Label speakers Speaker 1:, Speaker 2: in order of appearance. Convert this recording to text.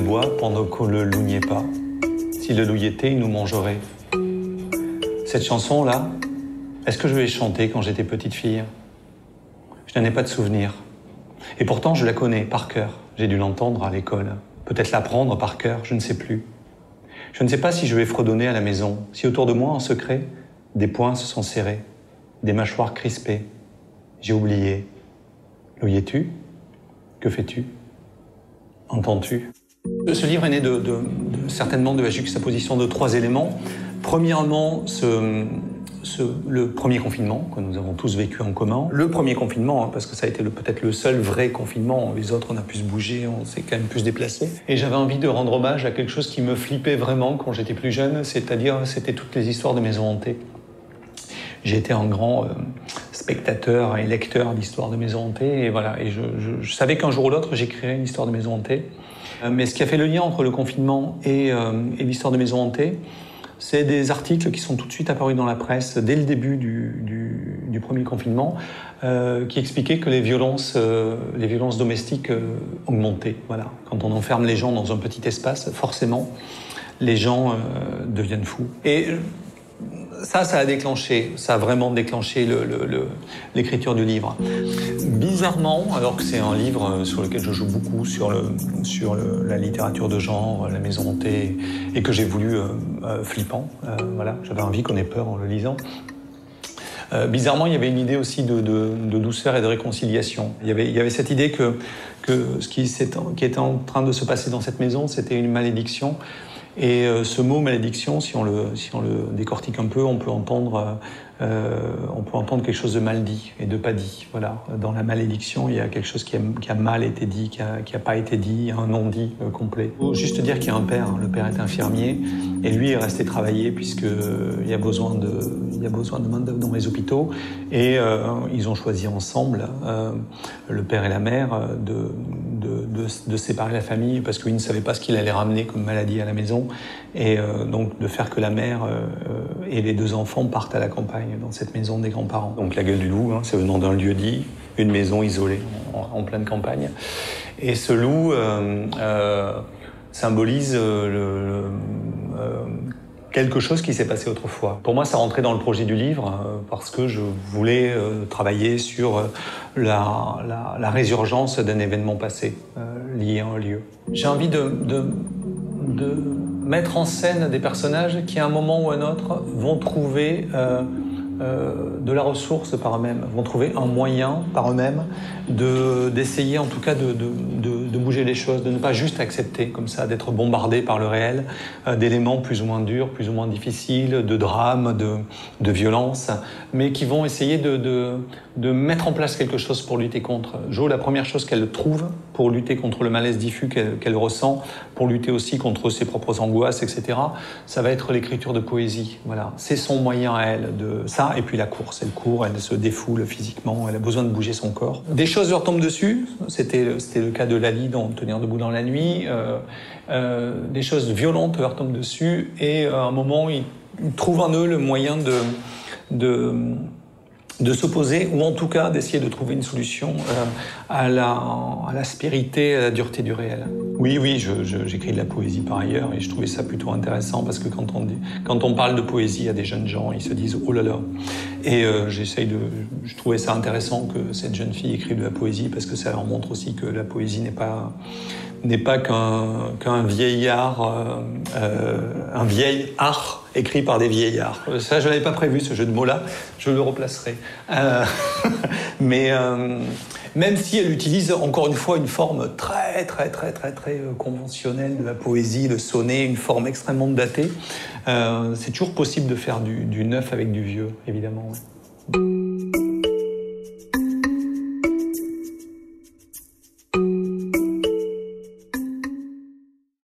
Speaker 1: bois pendant que le loup n'y est pas. Si le loup y était, il nous mangerait. Cette chanson-là, est-ce que je l'ai chantée quand j'étais petite fille? Je n'en ai pas de souvenir. Et pourtant, je la connais par cœur. J'ai dû l'entendre à l'école. Peut-être l'apprendre par cœur, je ne sais plus. Je ne sais pas si je vais fredonner à la maison, si autour de moi, en secret, des poings se sont serrés, des mâchoires crispées. J'ai oublié. Y es-tu Que fais-tu? Entends-tu Ce livre est né certainement de la juxtaposition de trois éléments. Premièrement, le premier confinement que nous avons tous vécu en commun. Le premier confinement, hein, parce que ça a été peut-être le seul vrai confinement. Les autres, on a pu se bouger, on s'est quand même pu se déplacer. Et j'avais envie de rendre hommage à quelque chose qui me flippait vraiment quand j'étais plus jeune, c'est-à-dire c'était toutes les histoires de maisons hantées. J'ai été un grand euh, spectateur et lecteur d'histoires de maisons hantées, et voilà. Et je, savais qu'un jour ou l'autre, j'écrirais une histoire de maison hantée. Euh, mais ce qui a fait le lien entre le confinement et, euh, et l'histoire de maisons hantées, c'est des articles qui sont tout de suite apparus dans la presse dès le début du, premier confinement, euh, qui expliquaient que les violences, les violences domestiques augmentaient. Voilà. Quand on enferme les gens dans un petit espace, forcément, les gens deviennent fous. Ça, ça a déclenché, ça a vraiment déclenché l'écriture du livre. Bizarrement, alors que c'est un livre sur lequel je joue beaucoup, sur, la littérature de genre, la maison hantée, et que j'ai voulu euh, euh, flippant, euh, voilà, j'avais envie qu'on ait peur en le lisant. bizarrement, il y avait une idée aussi de, douceur et de réconciliation. Il y avait, cette idée que, ce qui était en train de se passer dans cette maison, c'était une malédiction et euh, ce mot malédiction, si on, le, décortique un peu, on peut entendre euh, euh, on peut entendre quelque chose de mal dit et de pas dit. Voilà. Dans la malédiction, il y a quelque chose qui a, mal été dit, qui n'a pas été dit, un non-dit euh, complet. Il faut juste dire qu'il y a un père. Hein. Le père est infirmier et lui est resté travailler puisqu'il y a besoin de, de main d'œuvre dans les hôpitaux. Et ils ont choisi ensemble, le père et la mère, de, de, séparer la famille parce qu'ils ne savaient pas ce qu'il allait ramener comme maladie à la maison. Et donc de faire que la mère et les deux enfants partent à la campagne dans cette maison des grands-parents. Donc la gueule du loup, hein, c'est le nom d'un lieu dit, une maison isolée en, pleine campagne. Et ce loup euh, euh, symbolise euh, quelque chose qui s'est passé autrefois. Pour moi, ça rentrait dans le projet du livre parce que je voulais travailler sur la, résurgence d'un événement passé lié à un lieu. J'ai envie de, de, mettre en scène des personnages qui, à un moment ou à un autre, vont trouver euh, de la ressource par eux-mêmes, vont trouver un moyen par eux-mêmes d'essayer en tout cas de, de, bouger les choses, de ne pas juste accepter comme ça, d'être bombardé par le réel, euh, d'éléments plus ou moins durs, plus ou moins difficiles, de drames, de, de violence, mais qui vont essayer de, de, mettre en place quelque chose pour lutter contre. Jo, la première chose qu'elle trouve pour lutter contre le malaise diffus qu'elle ressent, pour lutter aussi contre ses propres angoisses, etc., ça va être l'écriture de poésie. Voilà, c'est son moyen à elle de ça, et puis la course. Elle court, elle se défoule physiquement, elle a besoin de bouger son corps. Des choses leur tombent dessus. C'était le cas de Lali dans Tenir debout dans la nuit. Euh, euh, des choses violentes leur tombent dessus, et à un moment, ils, trouvent en eux le moyen de, de s'opposer, ou en tout cas d'essayer de trouver une solution euh, à, la, à l'aspérité, à la dureté du réel. Oui, oui, j'écris de la poésie par ailleurs, et je trouvais ça plutôt intéressant, parce que quand on, quand on parle de poésie à des jeunes gens, ils se disent « oh là là ». Et euh, j'essaye de... Je trouvais ça intéressant que cette jeune fille écrive de la poésie, parce que ça leur montre aussi que la poésie n'est pas n'est pas qu'un qu'un vieillard, euh, euh, un vieil art écrit par des vieillards. Ça, je n'avais pas prévu ce jeu de mots-là, je le replacerai. Mais même si elle utilise encore une fois une forme très très très très très conventionnelle de la poésie, le sonnet, une forme extrêmement datée, c'est toujours possible de faire du, neuf avec du vieux, évidemment.